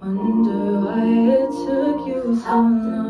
wonder why it took you so long.